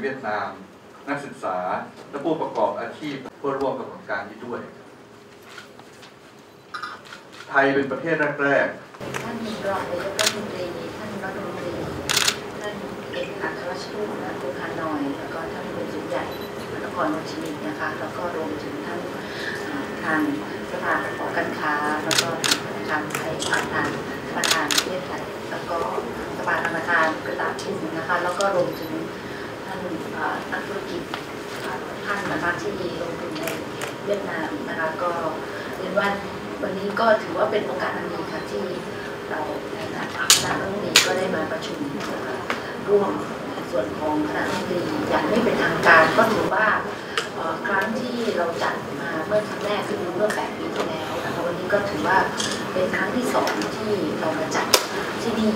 เวียดนาม นักศึกษา และผู้ประกอบอาชีพเพื่อร่วมกับโครงการนี้ด้วย ไทยเป็นประเทศแรกท่านรองนายกรัฐมนตรีท่านรัฐมนตรีท่านเอกอัครราชทูตณกรุงฮานอยแล้วก็ท่านผู้สุใหญ่นครโฮจิมินห์นะคะแล้วก็รวมถึงท่านอ่าทางสภาหอการค้า แล้วก็ทางไทยประธานประธานประเทศไทยแล้วก็สภาธนาคารกระดาษทุนนะคะ แล้วก็รวมถึง นักธุรกิจอ่าท่านนะคะที่ลงทุนในเวียดนามนะคะก็เรียนว่าวันนี้ก็ถือว่าเป็นโอกาสอันดีค่ะที่เราในฐานะคณะรัฐมนตรีก็ได้มาประชุมนะคะร่วมส่วนของคณะรัฐมนตรีอย่างไม่เป็นทางการก็ถือว่าครั้งที่เราจัดมาเมื่อครั้งแรกคือเมื่อแปดปีที่แล้วนะคะวันนี้ก็ถือว่าเป็นครั้งที่สองที่เรามาจัดที่นี่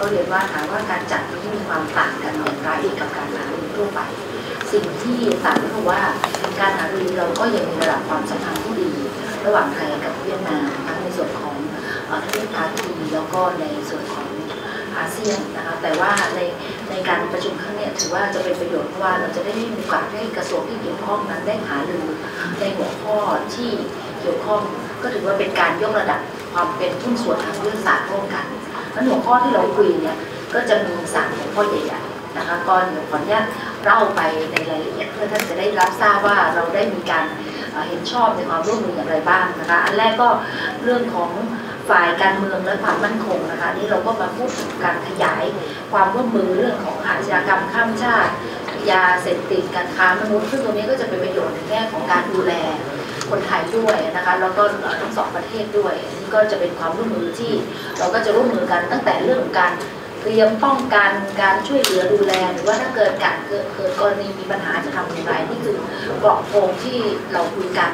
ก็เรียนว่าถามว่าการจัดนี้มีความต่างกันขอย่างไรกับการหารือทั่วไป สิ่งที่ต่างก็คือว่าการหารือเราก็ยังมีระดับความสัมพันธ์ที่ดี ระหว่างไทยกับเวียดนามทั้งในส่วนของเอ่อทวีปอาคีแล้วก็ในส่วนของอาเซียนนะคะแต่ว่าในในการประชุมครั้งนี้ถือว่าจะเป็นประโยชน์เพราะว่าเราจะได้มีโอกาสให้กระทรวงที่เกี่ยวข้องนั้นได้หารือในหัวข้อที่เกี่ยวข้อง ก็ถือว่าเป็นการยกระดับความเป็นหุ้นส่วนทางวิทยาศาสตร์ร่วมกัน แล้วหัวข้อที่เราคุยเนี่ยก็จะมีสามหัวข้อใหญ่ๆนะคะก็เดี๋ยวขออนุญาตเล่าไปในรายละเอียดเพื่อท่านจะได้รับทราบว่าเราได้มีการเอ่อเห็นชอบในความร่วมมืออย่างไรบ้างนะคะอันแรกก็เรื่องของฝ่ายการเมืองและความมั่นคงนะคะนี่เราก็มาพูดถึงการขยายความร่วมมือเรื่องของอาชญากรรมข้ามชาติ ยาเสพติดการค้ามนุษย์ซึ่งตรงนี้ก็จะเป็นประโยชน์ในแง่ของการดูแล คนไทยด้วยนะคะแล้วก็ทั้งสองประเทศด้วยนี่ก็จะเป็นความร่วมมือที่เราก็จะร่วมมือกันตั้งแต่เรื่องของการเตรียมป้องกันการช่วยเหลือดูแลหรือว่าถ้าเกิดการเกิดเกิดกรณีมีปัญหาจะทำอย่างไรนี่คือเกราะโครงที่เราคุยกัน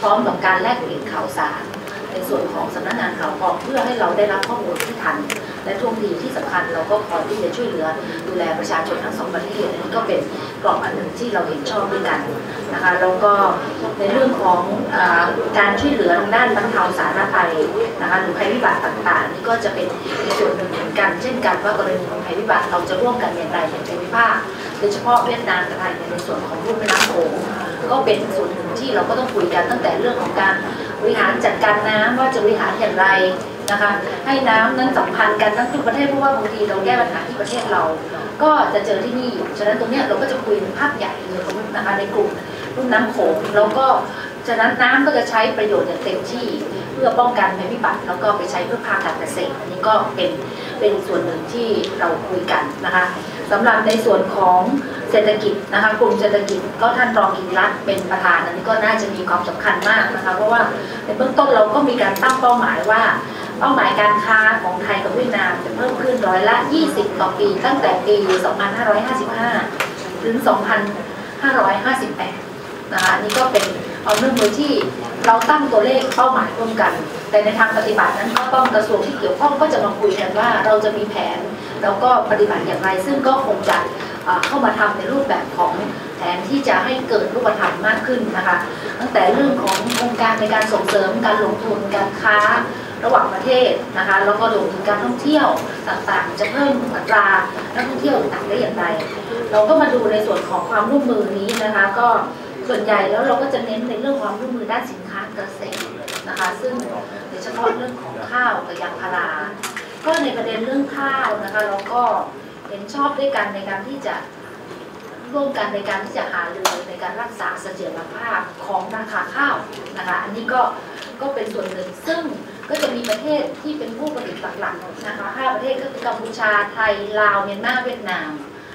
พร้อมกับการแลกเปลี่ยนข่าวสาร ในส่วนของสำนักงานข่าวกรองเพื่อให้เราได้รับข้อมูลที่ทัน และท่วงทีที่สำคัญเราก็พร้อมที่จะช่วยเหลือดูแลประชาชนทั้งสองประเทศนนี้ก็เป็นกรอบอันหนึ่งที่เราเห็นชอบด้วยกันนะคะแล้วก็ในเรื่องของอการช่วยเหลือทางด้านบรรเทาสาธารณภัยนะคะหรือภัยพิบัติต่างๆนี่ก็จะเป็นในส่วนหนึ่งเหมือนกัน เช่นกันว่ากรณีของภัยพิบัติเราจะร่วมกันอย่างไรในภูมิภาคโดยเฉพาะเวียดนามกับไทยในส่วนของรุ่มแม่น้ำโขงก็เป็นส่วนหนึ่งที่เราก็ต้องคุยกันตั้งแต่เรื่องของการ บริหารจัดการน้ำว่าจะบริหารอย่างไรนะคะ ให้น้ำนั้นสัมพันธ์กันทั้งทุกประเทศเพราะว่าบางทีเราแก้ปัญหาที่ประเทศเรา ก็จะเจอที่นี่อยู่ฉะนั้นตรงนี้เราก็จะคุยภาพใหญ่เลยนะคะในกลุ่มรุ่นน้ำโขงแล้วก็ฉะนั้นน้ำก็จะใช้ประโยชน์อย่างเต็มที่ เพื่อป้องกันภัยพิบัติแล้วก็ไปใช้เพื่อภาคการเกษตรอันนี้ก็เป็น เป็นส่วนหนึ่งที่เราคุยกันนะคะสำหรับในส่วนของเศรษฐกิจนะคะกลุ่มเศรษฐกิจก็ท่านรองกิติรัตน์เป็นประธานอันนี้ก็น่าจะมีความสำคัญมากนะคะเพราะว่าในเบื้องต้นเราก็มีการตั้งเป้าหมายว่า เป้าหมายการค้าของไทยกับเวียดนามจะเพิ่มขึ้นร้อยละ 20 ต่อปีตั้งแต่ปี 2555 ถึง 2558 นะคะอันนี่ก็เป็นเอาเรื่องมือที่ เราตั้งตัวเลขเป้าหมายร่วมกัน แต่ในทางปฏิบัตินั้นก็ต้องกระทรวงที่เกี่ยวข้องก็จะมาคุยกันว่าเราจะมีแผน แล้วก็ปฏิบัติอย่างไร ซึ่งก็คงจะเข้ามาทำในรูปแบบของแผนที่จะให้เกิดรูปธรรมมากขึ้นนะคะ ตั้งแต่เรื่องของโครงการในการส่งเสริมการลงทุนการค้าระหว่างประเทศนะคะแล้วก็รวมถึงการท่องเที่ยวต่างๆ จะเพิ่มอัตรานักท่องเที่ยวต่างๆได้อย่างไร เราก็มาดูในส่วนของความร่วมมือนี้นะคะ ก็ส่วนใหญ่แล้วเราก็จะเน้นในเรื่องความร่วมมือด้านสิน เกษตรนะคะซึ่งโดยเฉพาะเรื่องของข้าวกับยางพารา ก็ในประเด็นเรื่องข้าวนะคะเราก็เห็นชอบด้วยกันในการที่จะร่วมกันในการที่จะหาเรือในการรักษาเสถียรภาพของราคาข้าวนะคะอันนี้ก็ก็เป็นส่วนหนึ่งซึ่งก็จะมีประเทศที่เป็นผู้ผลิตหลักๆนะคะห้าประเทศก็คือกัมพูชาไทยลาวเมียนมาเวียดนาม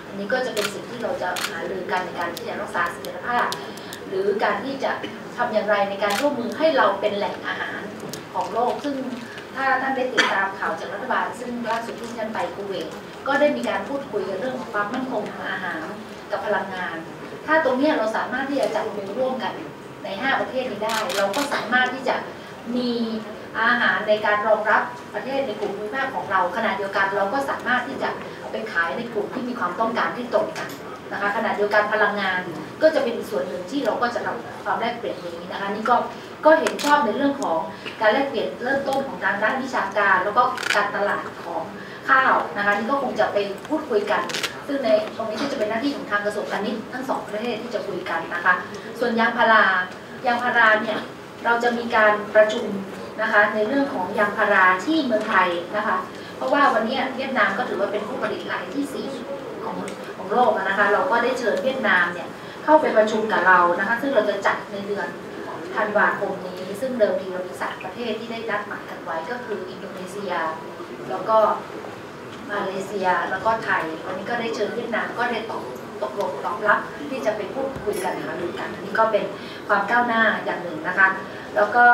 อันนี้ก็จะเป็นสิ่งที่เราจะหารือกันในการที่จะรักษาเสถียรภาพ หรือการที่จะ ทำอย่างไรในการร่วมมือให้เราเป็นแหล่งอาหารของโลก ซึ่งถ้าท่านได้ติดตามข่าวจากรัฐบาล ซึ่งล่าสุดที่ท่านไปคูเวตก็ได้มีการพูดคุยกันเรื่องของความมั่นคงทางอาหารกับพลังงาน ถ้าตรงนี้เราสามารถที่จะจับมือร่วมกันใน 5 ประเทศนี้ได้ เราก็สามารถที่จะมีอาหารในการรองรับประเทศในกลุ่มภูมิภาคของเราขณะเดียวกัน เราก็สามารถที่จะไปขายในกลุ่มที่มีความต้องการที่ตรงกัน นะคะขณะเดียวกันพลังงานก็จะเป็นส่วนหนึ่งที่เราก็จะทำความแลกเปลี่ยนนี้นะคะนี่ก็ก็เห็นชอบในเรื่องของการแลกเปลี่ยนเริ่มต้นของทางด้านวิชาการ แล้วก็การตลาดของข้าวนะคะนี่ก็คงจะไปพูดคุยกัน ซึ่งในตรงนี้ก็จะเป็นหน้าที่ของทางกระทรวงพาณิชย์ทั้งสองประเทศที่จะคุยกันนะคะ ส่วนยางพารายางพาราเนี่ยเราจะมีการประชุมนะคะในเรื่องของยางพาราที่เมืองไทยนะคะ เพราะว่าวันนี้เวียดนามก็ถือว่าเป็นผู้ผลิตรายที่4 ของของโลกนะคะ เราก็ได้เชิญเวียดนามเนี่ยเข้าไปประชุมกับเรานะคะ ซึ่งเราจะจัดในเดือนธันวาคมนี้ ซึ่งเดิมทีเรามีสามประเทศที่ได้นัดหมายกันไว้ก็คืออินโดนีเซีย แล้วก็มาเลเซียแล้วก็ไทยวันนี้ก็ได้เชิญเวียดนามก็ได้ตอบตกลงตอบรับที่จะไปพูดคุยกันหารือกันอันนี้ก็เป็นความก้าวหน้าอย่างหนึ่งนะคะ แล้วก็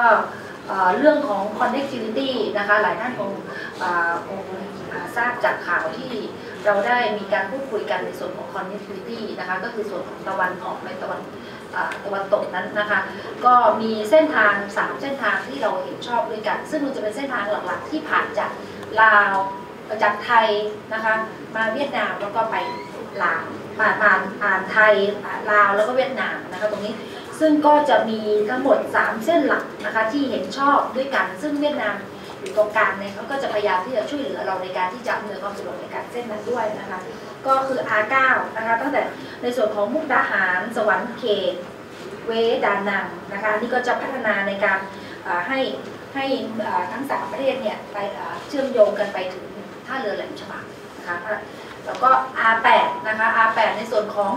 เรื่องของ connectivity นะคะ หลายท่านคงคงทราบจากข่าวที่ เราได้มีการพูดคุยกันในส่วนของ connectivity นะคะก็คือส่วนของตะวันออกในตะวันตะวันตกนั้นนะคะก็มีเส้นทาง 3 เส้นทางที่เราเห็นชอบด้วยกัน ซึ่งมันจะเป็นเส้นทางหลักๆ ที่ผ่านจากลาวจากไทยนะคะมาเวียดนามแล้วก็ไปลาวผ่านผ่านผ่านไทยลาวแล้วก็เวียดนามนะคะตรงนี้ซึ่งก็จะมีทั้งหมด 3 เส้นหลักนะคะที่เห็นชอบด้วยกัน ซึ่งเวียดนาม อยู่ตรงกลางเนี่ยเขาก็จะพยายามที่จะช่วยเหลือเราในการที่จะอำนวยความสะดวกในการเส้นนั้นด้วยนะคะ ก็คือ R9 นะคะตั้งแต่ในส่วนของมุกดาหาร สวรรค์เขตเวดานังนะคะนี่ก็จะพัฒนาในการให้ให้ทั้งสามประเทศเนี่ยไปเชื่อมโยงกันไปถึงท่าเรือแหลมฉบังนะคะแล้วก็ R8 นะคะ R8 ในส่วนของ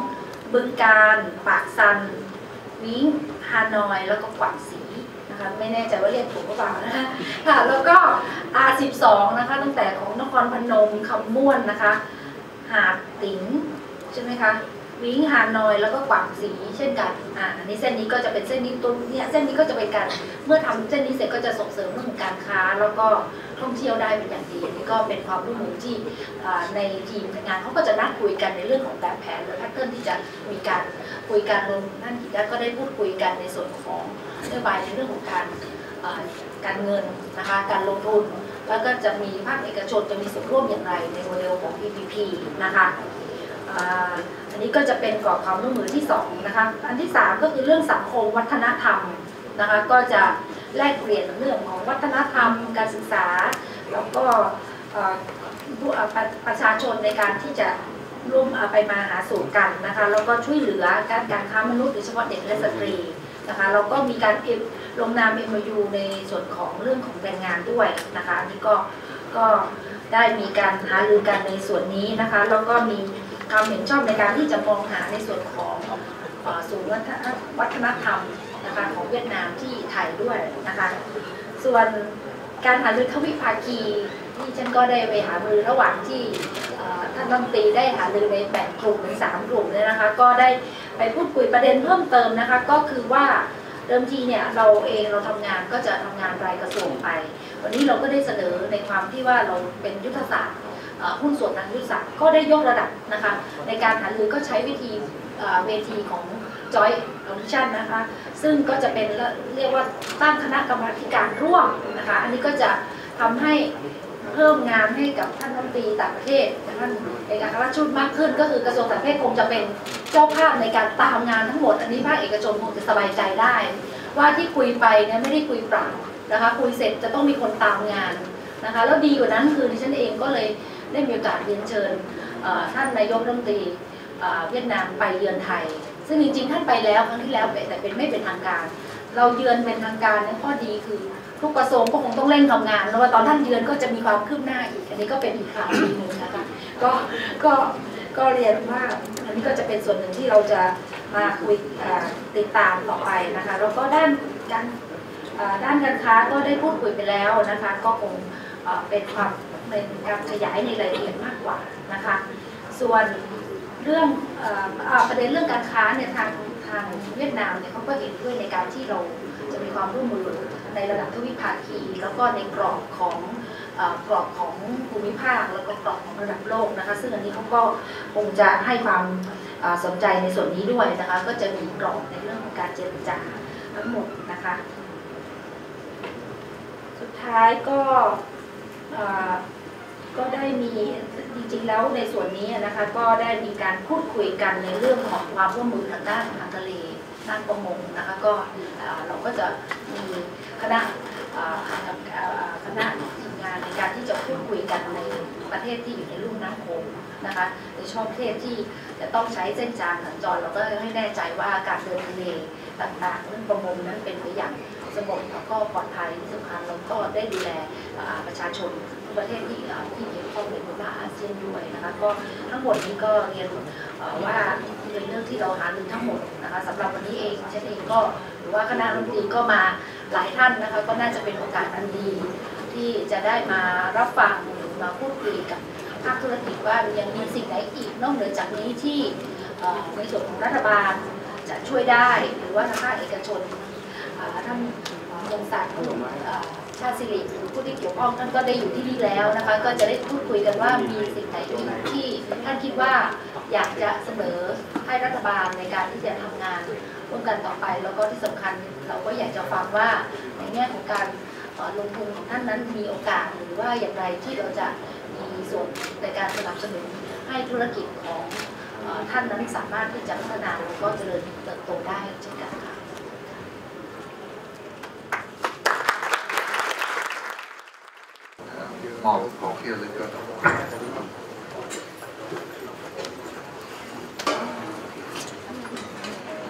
บึงการ ปากซัน วิ้งฮานอย แล้วก็กวางสี นะคะไม่แน่ใจว่าเรียกถูกหรือเปล่านะคะค่ะแล้วก็ R12 นะคะตั้งแต่ของนครพนมคำม่วนนะคะ หาดติ๋งใช่ไหมคะ วิ้งฮานอยแล้วก็กวางสีเช่นกันอ่าอันนี้เส้นนี้ก็จะเป็นเส้นนี้ตรงเนี้ยเส้นนี้ก็จะเป็นการเมื่อทำเส้นนี้เสร็จก็จะส่งเสริมเรื่องของการค้า แล้วก็ท่องเที่ยวได้เป็นอย่างดีอันนี้ก็เป็นความร่วมมือที่อ่าในทีมงานเขาก็จะนัดคุยกันในเรื่องของแบบแผนหรือแพทเทิร์นที่จะมีการคุยกันรวมท่านกิจก็ได้พูดคุยกันในส่วนของนโยบายในเรื่องของการอ่าการเงินนะคะการลงทุน แล้วก็จะมีภาคเอกชนจะมีส่วนร่วมอย่างไรในโมเดลของ PPP นะคะ อันนี้ก็จะเป็นกรอบความร่วมมือที่สองนะคะ อันที่สามก็คือเรื่องสังคมวัฒนธรรมนะคะ ก็จะแลกเปลี่ยนเรื่องของวัฒนธรรม การศึกษา แล้วก็ผู้ประชาชนในการที่จะร่วมไปมาหาสู่กันนะคะ แล้วก็ช่วยเหลือการการค้ามนุษย์โดยเฉพาะเด็กและสตรีนะคะแล้วก็มีการลงนาม MOU ในส่วนของเรื่องของแรงงานด้วยนะคะอันนี้ก็ก็ได้มีการหารือกันในส่วนนี้นะคะ แล้วก็มี ความเห็นชอบในการที่จะมองหาในส่วนของเอ่อศูนย์วัฒนวัฒนธรรมนะคะของเวียดนามที่ไทยด้วยนะคะส่วนการหารือทวิภาคีที่ฉันก็ได้ไปหารือระหว่างที่ท่านรัฐมนตรีได้หารือในแบ่งกลุ่มเป็นสามกลุ่มเลยนะคะ ก็ได้ไปพูดคุยประเด็นเพิ่มเติมนะคะ ก็คือว่าเดิมทีเนี่ยเราเองเราทำงานก็จะทำงานรายกระทรวงไป วันนี้เราก็ได้เสนอในความที่ว่าเราเป็นยุทธศาสตร์ หุ้นส่วนทางยุทธศาสตร์ก็ได้ยกระดับนะคะในการหารือก็ใช้วิธีเวทีของ Joint Commission นะคะซึ่งก็จะเป็นเรียกว่าตั้งคณะกรรมาการร่วมนะคะอันนี้ก็จะทำให้เพิ่มงานให้กับท่านรัฐมนตรีต่างประเทศท่านเอกอัครราชทูตมากขึ้น ก็คือกระทรวงต่างประเทศคงจะเป็นเจ้าภาพในการตามงานทั้งหมด อันนี้ภาคเอกชนคงจะสบายใจได้ ว่าที่คุยไปเนี่ยไม่ได้คุยเปล่านะคะคุยเสร็จจะต้องมีคนตามงานนะคะแล้วดีกว่านั้นคือดิฉันเองก็เลย ได้มีโอกาสเรียนเชิญท่านนายกรัฐมนตรีเวียดนามไปเยือนไทย ซึ่งจริงๆท่านไปแล้วครั้งที่แล้วแต่เป็นไม่เป็นทางการ เราเยือนเป็นทางการนี่ยข้อดีคือทุกกระทรวงก็คงต้องเร่งทำงานแล้วว่าตอนท่านเยือนก็จะมีความคืบหน้าอีก อันนี้ก็เป็นอีกข่าวหนึ่งนะคะก็ก็ก็เรียนว่าอันนี้ก็จะเป็นส่วนหนึ่งที่เราจะมาคุยติดตามต่อไปนะคะแล้วก็ด้านการด้านการค้าก็ได้พูดคุยไปแล้วนะคะ ก็คงเป็นความ เป็นการขยายในรายละเอียดมากกว่านะคะ ส่วนเรื่องออประเด็นเรื่องการค้าเนี่ยทางทางเวียดนามเนี่ยเขาก็เห็นด้วยในการที่เราจะมีความร่วมมือในระดับทวิภาคี แล้วก็ในกรอบของอกรอบของภูมิภาคแล้วก็กรอบของระดับโลกนะคะ ซึ่งอันนี้เขาก็คงจะให้ความสนใจในส่วนนี้ด้วยนะคะ ก็จะมีกรอบในเรื่องของการเจรจาทั้งหมดนะคะ สุดท้ายก็ ก็ได้มีจริงๆแล้วในส่วนนี้นะคะก็ได้มีการพูดคุยกันในเรื่องของความร่วมมือทางด้านอาหารทะเลด้านประมงนะคะก็เราก็จะมีคณะเอ่อเอ่อคณะทีมงานในการที่จะพูดคุยกันในประเทศที่อยู่ในลุ่มน้ำโขงนะคะในช่องประเทศที่จะต้องใช้เส้นจานสัญจรเราก็ให้แน่ใจว่าการเดินทะเลต่างๆเรื่องประมงนั้นเป็นไปอย่าง สงบแล้วก็ปลอดภัยที่สำคัญเราก็ได้ดูแลประชาชนทุกประเทศที่ที่เกี่ยวข้องในภูมิภาคอาเซียนด้วยนะคะก็ทั้งหมดนี้ก็เรียนว่าเป็นเรื่องที่เราหารือทั้งหมดนะคะสำหรับวันนี้เองฉันเองก็หรือว่าคณะรัฐมนตรีก็มาหลายท่านนะคะก็น่าจะเป็นโอกาสอันดีที่จะได้มารับฟังหรือมาพูดคุยกับภาคธุรกิจว่ายังมีสิ่งไหนอีกนอกเหนือจากนี้ที่ในส่วนของรัฐบาลจะช่วยได้ หรือว่าทางภาคเอกชน ท่านยงศักดิ์ชาติสิริหรือผู้ที่เกี่ยวข้องท่านก็ได้อยู่ที่นี่แล้วนะคะ ก็จะได้พูดคุยกันว่ามีสิ่งไหนอีกที่ท่านคิดว่าอยากจะเสนอให้รัฐบาลในการที่จะทำงานร่วมกันต่อไปแล้วก็ที่สำคัญเราก็อยากจะฟังว่าในแง่ของการลงทุนของท่านนั้นมีโอกาสหรือว่าอย่างไรที่เราจะมีส่วนในการสนับสนุนให้ธุรกิจของท่านนั้นสามารถที่จะพัฒนาแล้วก็เจริญเติบโตได้เช่นกัน มอบของที่รเลึกก็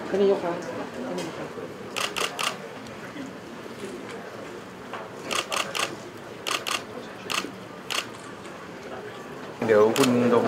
ท่านนายกครับท่านนายกเดี๋ยวคุณดง